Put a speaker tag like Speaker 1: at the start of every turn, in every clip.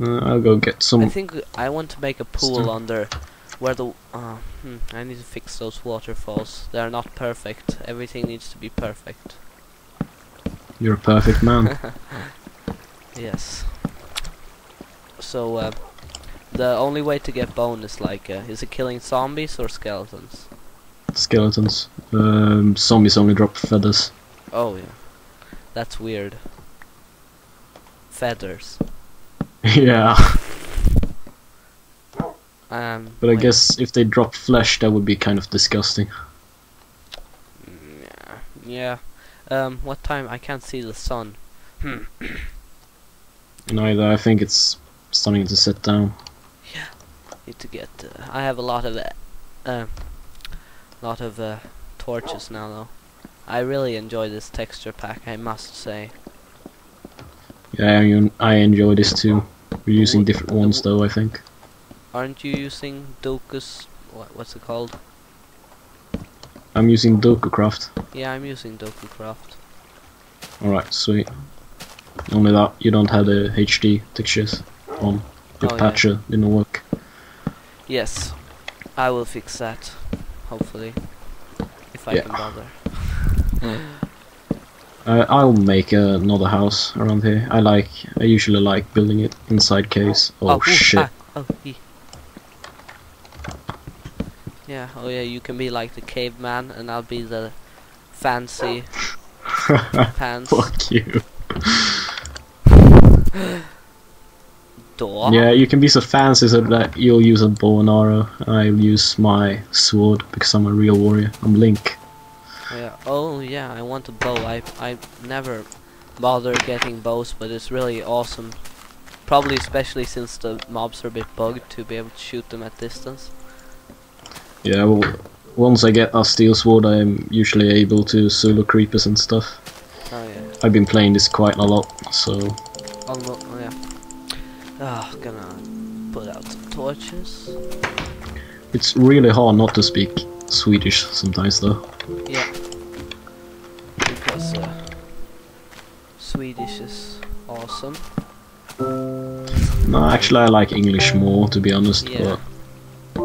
Speaker 1: Uh, I'll go get some.
Speaker 2: I think I want to make a pool
Speaker 1: Stuff.
Speaker 2: under where the. Uh, hmm, I need to fix those waterfalls. They are not perfect. Everything needs to be perfect.
Speaker 1: You're a perfect man.
Speaker 2: Yes. So, uh, the only way to get bone is like, uh, is it killing zombies or skeletons?
Speaker 1: Skeletons. Um, zombies only drop feathers.
Speaker 2: Oh yeah, that's weird. Feathers.
Speaker 1: yeah,
Speaker 2: Um.
Speaker 1: but I
Speaker 2: wait,
Speaker 1: guess if they drop flesh, that would be kind of disgusting.
Speaker 2: mm, Yeah. Yeah. Um. What time? I can't see the sun. Hmm.
Speaker 1: Neither. I think it's starting to sit down. Yeah.
Speaker 2: Need to get. Uh, I have a lot of. Uh, uh, lot of uh, torches now though. I really enjoy this texture pack. I must say.
Speaker 1: Yeah, I, I enjoy this too. We're using different ones though, I think.
Speaker 2: Aren't you using Docus? What, what's it called?
Speaker 1: I'm using DokuCraft.
Speaker 2: Yeah, I'm using DokuCraft.
Speaker 1: Alright, sweet. Only that you don't have the HD textures on. Your
Speaker 2: Oh, yeah.
Speaker 1: patcher didn't work.
Speaker 2: Yes, I will fix that. Hopefully, if I
Speaker 1: Yeah.
Speaker 2: can bother.
Speaker 1: Uh, I'll make another house around here. I like. I usually like building it inside caves. Oh,
Speaker 2: ooh,
Speaker 1: shit!
Speaker 2: ah, oh, he. Yeah. Oh yeah. You can be like the caveman, and I'll be the fancy pants
Speaker 1: Fuck you.
Speaker 2: door.
Speaker 1: Yeah, you can be so fancy so that you'll use a bow and arrow. I'll use my sword because I'm a real warrior. I'm Link.
Speaker 2: Yeah. Oh yeah. I want a bow. I I never bother getting bows, but it's really awesome. Probably especially since the mobs are a bit bugged to be able to shoot them at distance.
Speaker 1: Yeah, well, once I get a steel sword, I'm usually able to solo creepers and stuff.
Speaker 2: Oh yeah.
Speaker 1: I've been playing this quite a lot, so
Speaker 2: Almost, oh, yeah. Ah, gonna put out some torches.
Speaker 1: it's really hard not to speak Swedish sometimes, though.
Speaker 2: Yeah. Awesome.
Speaker 1: No, actually, I like English more, to be honest.
Speaker 2: Yeah.
Speaker 1: But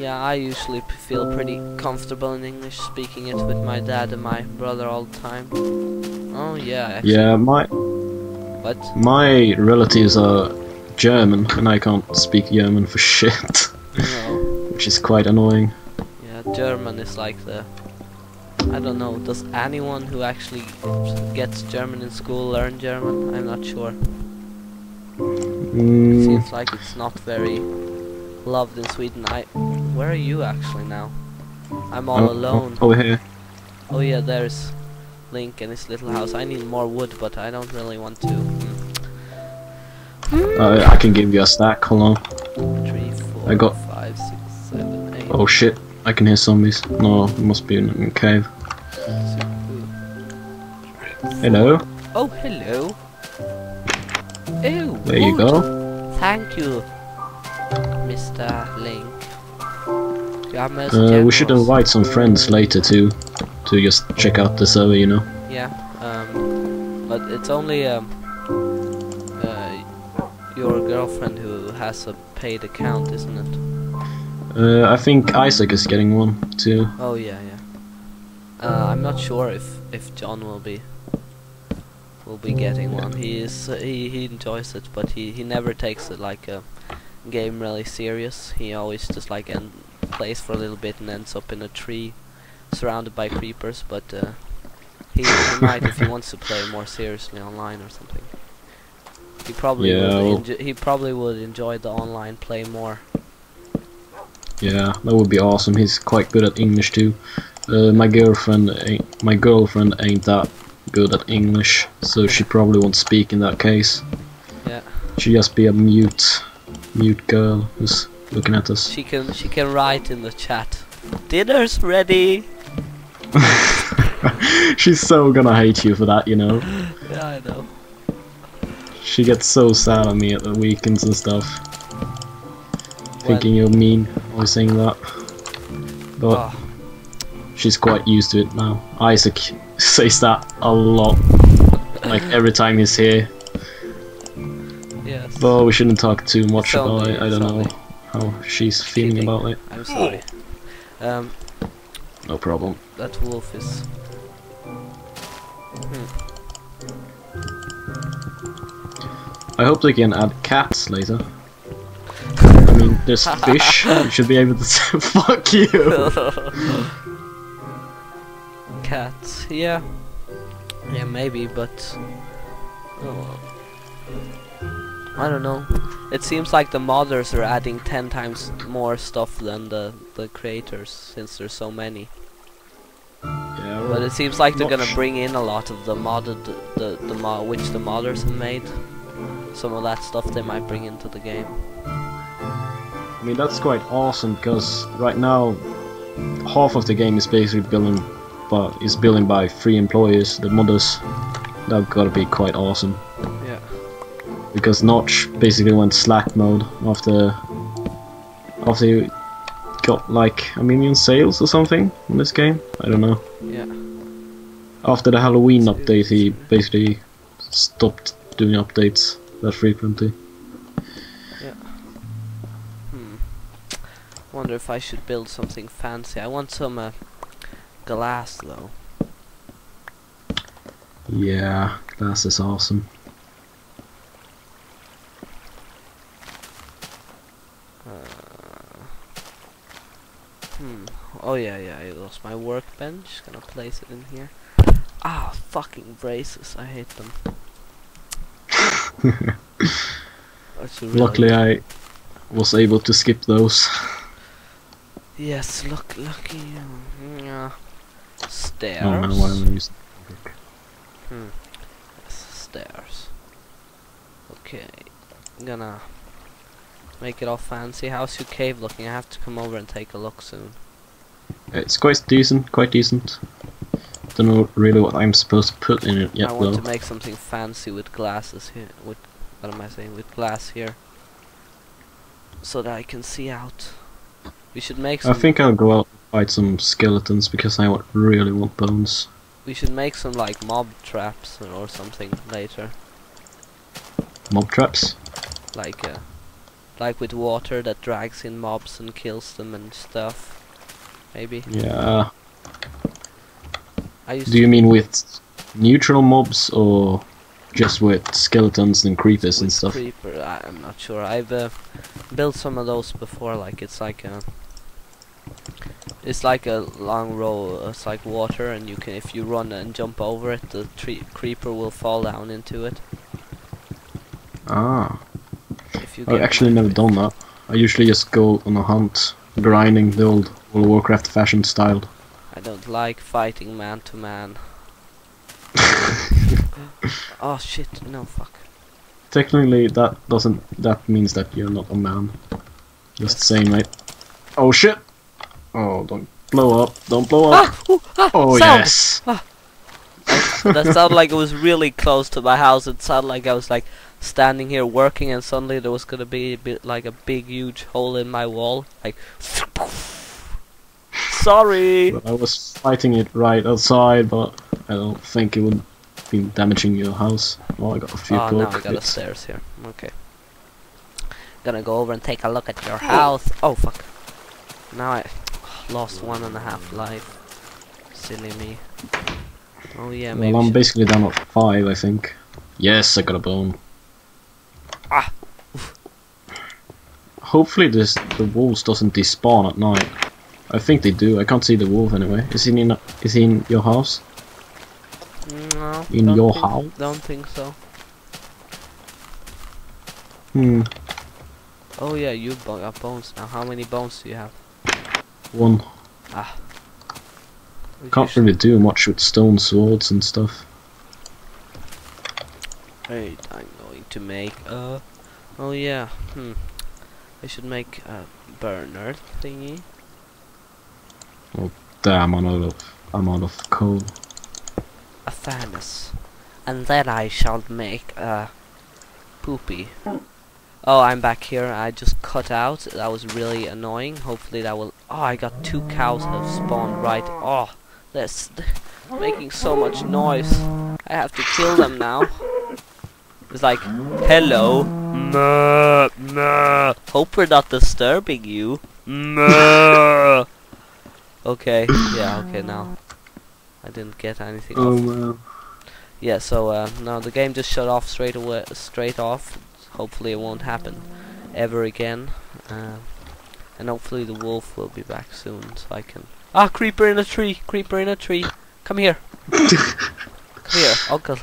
Speaker 2: Yeah, I usually p- feel pretty comfortable in English, speaking it with my dad and my brother all the time. Oh yeah, actually.
Speaker 1: yeah, my
Speaker 2: What?
Speaker 1: my relatives are German, and I can't speak German for shit,
Speaker 2: No.
Speaker 1: which is quite annoying.
Speaker 2: Yeah, German is like the. I don't know. Does anyone who actually gets German in school learn German? I'm not sure.
Speaker 1: Mm,
Speaker 2: Seems like it's not very loved in Sweden. I. Where are you actually now? I'm all
Speaker 1: oh,
Speaker 2: alone.
Speaker 1: oh, over here.
Speaker 2: Oh yeah, there's Link and his little house. I need more wood, but I don't really want to. Hmm.
Speaker 1: Uh, I can give you a stack. Hold on.
Speaker 2: Three, four,
Speaker 1: I got-
Speaker 2: five, six, seven, eight.
Speaker 1: Oh shit! I can hear zombies. No, it must be in a cave. Hello.
Speaker 2: Oh, hello. Oh,
Speaker 1: There you
Speaker 2: wood.
Speaker 1: go.
Speaker 2: Thank you, Mr. Link. You are most
Speaker 1: Uh, we should invite some friends later too, to just check out the server. You know.
Speaker 2: Yeah, um, but it's only um, uh, your girlfriend who has a paid account, isn't it?
Speaker 1: Uh, I think Isaac is getting one too.
Speaker 2: Oh yeah, yeah. Uh, I'm not sure if if John will be will be getting one. He is he he enjoys it, but he he never takes it like a game really serious. He always just like and plays for a little bit and ends up in a tree surrounded by creepers. But uh, he, he might if he wants to play more seriously online or something. He probably
Speaker 1: Yeah,
Speaker 2: would
Speaker 1: well-
Speaker 2: he probably would enjoy the online play more.
Speaker 1: Yeah, that would be awesome. He's quite good at English too. Uh, my girlfriend, ain't, my girlfriend ain't that good at English, so she probably won't speak in that case.
Speaker 2: Yeah.
Speaker 1: She'd just be a mute, mute girl who's looking at us.
Speaker 2: She can she can write in the chat. Dinner's ready.
Speaker 1: She's so gonna hate you for that, you know.
Speaker 2: Yeah, I know.
Speaker 1: She gets so sad at me at the weekends and stuff,
Speaker 2: When-
Speaker 1: thinking you're mean or saying that. But
Speaker 2: Oh,
Speaker 1: she's quite used to it now. Isaac says that a lot, like every time he's here.
Speaker 2: yes.
Speaker 1: Though we shouldn't talk too much
Speaker 2: It's
Speaker 1: about
Speaker 2: only-
Speaker 1: it. I don't know
Speaker 2: only
Speaker 1: how she's feeling
Speaker 2: cheating.
Speaker 1: about it.
Speaker 2: I'm sorry. Um,
Speaker 1: No problem.
Speaker 2: that wolf is.
Speaker 1: I hope they can add cats later. I mean, there's fish. You should be able to fuck you.
Speaker 2: Cats, yeah. Yeah, maybe, but. Oh. I don't know. It seems like the modders are adding 10 times more stuff than the, the creators, since there's so many.
Speaker 1: Yeah,
Speaker 2: But it seems like they're gonna bring in a lot of the modded, the, the mo which the modders have made. Some of that stuff they might bring into the game.
Speaker 1: I mean, that's quite awesome because right now, half of the game is basically billing, but is billing by free employees, the modders. That gotta be quite awesome.
Speaker 2: Yeah.
Speaker 1: Because Notch basically went slack mode after after you got like a million sales or something on this game. I don't know.
Speaker 2: Yeah.
Speaker 1: After the Halloween update, he basically stopped doing updates that frequently. Yeah.
Speaker 2: Hmm. Wonder if I should build something fancy. I want some uh, glass though.
Speaker 1: Yeah, glass is awesome.
Speaker 2: Hmm. Oh yeah, yeah. I lost my workbench. Gonna place it in here. Ah, fucking braces. I hate them. Really-
Speaker 1: Luckily, I was able to skip those.
Speaker 2: Yes, look, lucky. you. Stairs.
Speaker 1: oh man, why am I?
Speaker 2: Hmm. Yes, stairs. Okay. I'm gonna make it all fancy. How's your cave looking? I have to come over and take a look soon.
Speaker 1: It's quite decent, quite decent. Don't know really what I'm supposed to put in it yet
Speaker 2: I want
Speaker 1: though.
Speaker 2: to make something fancy with glasses here. With what am I saying? With glass here, so that I can see out. We should make
Speaker 1: I think I'll go out fight some skeletons because I really want bones.
Speaker 2: we should make some like mob traps or, something later.
Speaker 1: Mob traps.
Speaker 2: Like uh, like with water that drags in mobs and kills them and stuff. Maybe.
Speaker 1: Yeah.
Speaker 2: I used
Speaker 1: Do you mean with neutral mobs or just with skeletons and creepers and stuff?
Speaker 2: Creeper, I'm not sure. I've uh, built some of those before. Like it's like a, it's like a long row. It's like water, and you can if you run and jump over it, the tree creeper will fall down into it.
Speaker 1: Ah.
Speaker 2: If you
Speaker 1: I've actually never
Speaker 2: with-
Speaker 1: done that. I usually just go on a hunt, grinding the old World of Warcraft fashion style.
Speaker 2: I don't like fighting man to man. Oh shit! No fuck.
Speaker 1: Technically, that doesn't. That means that you're not a man. Just
Speaker 2: Yes.
Speaker 1: saying, mate. Oh shit! Oh, don't blow up! Don't blow up!
Speaker 2: Ah! Ooh, ah!
Speaker 1: oh
Speaker 2: sound!
Speaker 1: yes!
Speaker 2: that sounded like it was really close to my house. It sounded like I was like standing here working, and suddenly there was gonna be a bit like a big, huge hole in my wall. Like, sorry.
Speaker 1: But I was fighting it right outside, but I don't think it would be damaging your house. Oh, I got a few
Speaker 2: Oh, now I
Speaker 1: pork
Speaker 2: got a stairs here. Okay. Gonna go over and take a look at your house. Oh fuck. Now I lost one and a half life. Silly me. Oh yeah, maybe.
Speaker 1: Well, I'm basically down at five, I think. Yes, I got a bone.
Speaker 2: Ah!
Speaker 1: Hopefully, this the wolves doesn't despawn at night. I think they do. I can't see the wolf anyway. Is he in? Is he in your house?
Speaker 2: no.
Speaker 1: in your
Speaker 2: think-
Speaker 1: house?
Speaker 2: Don't think so.
Speaker 1: Hmm.
Speaker 2: Oh yeah, you got bones now. How many bones do you have?
Speaker 1: One.
Speaker 2: Ah. We
Speaker 1: Can't really do much with stone swords and stuff.
Speaker 2: Wait, I'm going to make a. Oh yeah, hmm. I should make a burner thingy.
Speaker 1: Oh Damn, I'm out of. I'm out of coal.
Speaker 2: A furnace. And then I shall make a poopy. Oh, I'm back here. I just cut out. That was really annoying. Hopefully that will. Oh, I got two cows have spawned right. Oh, that's making so much noise. I have to kill them now. It's like, hello. Meh, meh. Hope we're not disturbing you. Meh. okay, yeah, okay, now. I didn't get anything
Speaker 1: Oh
Speaker 2: off.
Speaker 1: man.
Speaker 2: Yeah, so uh, now the game just shut off straight away, straight off. Hopefully it won't happen ever again. Uh, and hopefully the wolf will be back soon, so I can. Ah, creeper in a tree! Creeper in a tree! Come here! Come here, Onkle.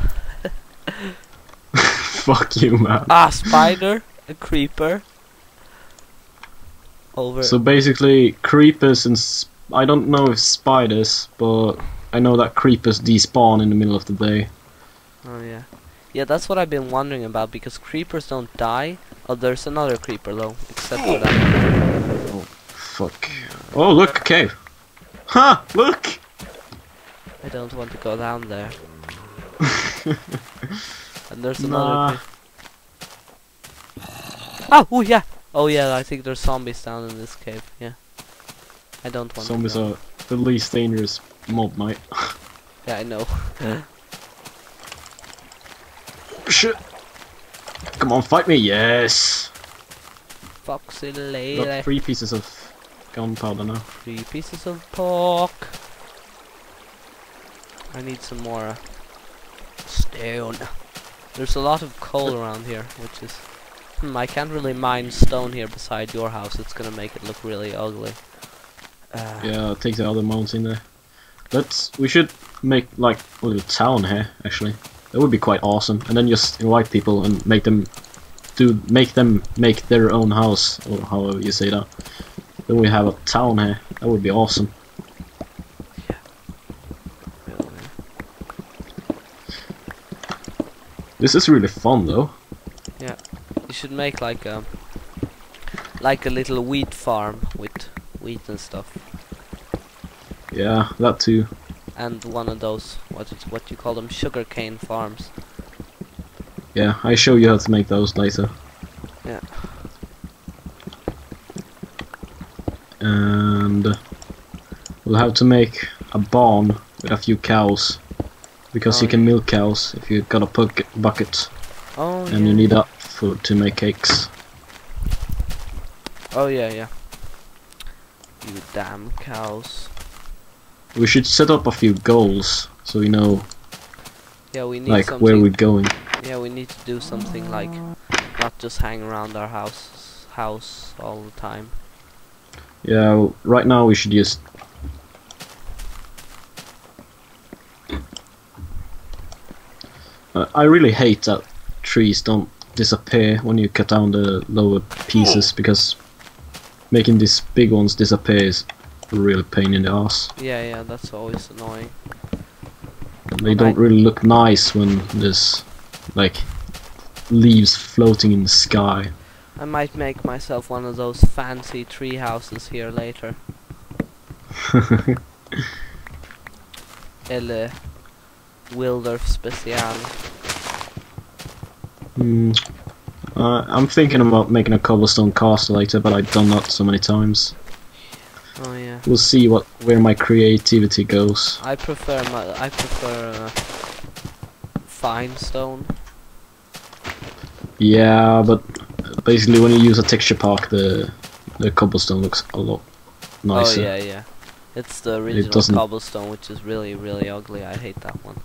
Speaker 1: Fuck you, man.
Speaker 2: Ah, spider, a creeper. Over.
Speaker 1: So basically, creepers and I don't know if spiders, but I know that creepers despawn in the middle of the day.
Speaker 2: oh yeah, yeah. That's what I've been wondering about because creepers don't die. Oh, there's another creeper though, except for that.
Speaker 1: Oh, fuck. Oh, look, a cave. Huh, Look!
Speaker 2: I don't want to go down there. and there's another.
Speaker 1: Nah.
Speaker 2: Oh, oh yeah. Oh yeah. I think there's zombies down in this cave. Yeah. I don't want.
Speaker 1: Zombies
Speaker 2: to go.
Speaker 1: are the least dangerous mob, mate.
Speaker 2: Yeah, I know.
Speaker 1: Shit. Come on, fight me, yes!
Speaker 2: Foxy
Speaker 1: Got three pieces of gunpowder now.
Speaker 2: Three pieces of pork. I need some more uh, stone. There's a lot of coal around here, which is. Hmm, I can't really mine stone here beside your house. It's gonna make it look really ugly. Uh,
Speaker 1: Yeah, take the other mounts in there. Let's. We should make like a little town here. Actually, that would be quite awesome. And then just invite people and make them do make them make their own house or however you say that. Then we have a town here. That would be awesome.
Speaker 2: really.
Speaker 1: This is really fun though.
Speaker 2: Yeah, you should make like a like a little wheat farm with wheat and stuff,
Speaker 1: Yeah, that too.
Speaker 2: And one of those what is what you call them sugarcane farms.
Speaker 1: Yeah, I show you how to make those later.
Speaker 2: Yeah.
Speaker 1: And we'll have to make a barn with a few cows. Because
Speaker 2: Oh,
Speaker 1: you can milk cows if you've got a bucket, bucket
Speaker 2: Oh
Speaker 1: and
Speaker 2: yeah.
Speaker 1: you need that for to make cakes.
Speaker 2: Oh yeah, yeah. You damn cows.
Speaker 1: We should set up a few goals so we know
Speaker 2: Yeah, we need
Speaker 1: like where we're going.
Speaker 2: Yeah, we need to do something like not just hang around our house house all the time.
Speaker 1: Yeah, right now we should just Uh, I really hate that trees don't disappear when you cut down the lower pieces because making these big ones disappear is real pain in the ass.
Speaker 2: Yeah, yeah, that's always annoying.
Speaker 1: They don't really look nice when there's like leaves floating in the sky.
Speaker 2: I might make myself one of those fancy tree houses here later. Eller Wildurf Special.
Speaker 1: Hmm. Uh, I'm thinking about making a cobblestone castle later, but I've done that so many times.
Speaker 2: Oh yeah.
Speaker 1: We'll see what where my creativity goes.
Speaker 2: I prefer my I prefer uh, fine stone.
Speaker 1: Yeah, but basically when you use a texture pack, the the cobblestone looks a lot nicer.
Speaker 2: Oh yeah, yeah. It's the original
Speaker 1: doesn't-
Speaker 2: cobblestone, which is really, really ugly. I hate that one.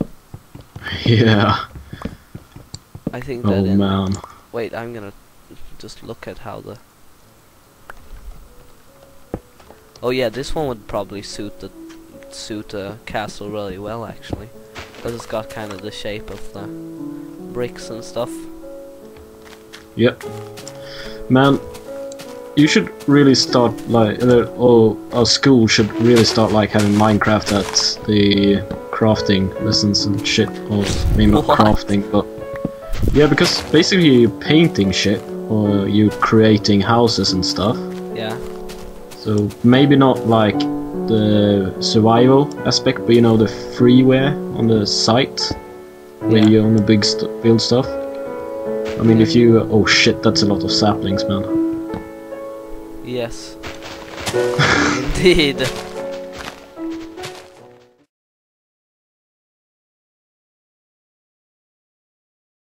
Speaker 1: yeah.
Speaker 2: I think
Speaker 1: Oh
Speaker 2: that in
Speaker 1: man.
Speaker 2: Wait, I'm gonna just look at how the. Oh yeah, this one would probably suit the suit a castle really well actually, because it's got kind of the shape of the bricks and stuff.
Speaker 1: Yep. Man, you should really start like, or our school should really start like having Minecraft at the crafting lessons and shit. Or maybe not
Speaker 2: What?
Speaker 1: crafting, but yeah, because basically you're painting shit or you're creating houses and stuff.
Speaker 2: Yeah.
Speaker 1: So maybe not like the survival aspect, but you know the freeware on the site where
Speaker 2: Yeah.
Speaker 1: you only big st- build stuff. I mean, if you oh shit, that's a lot of saplings, man.
Speaker 2: Yes. Indeed.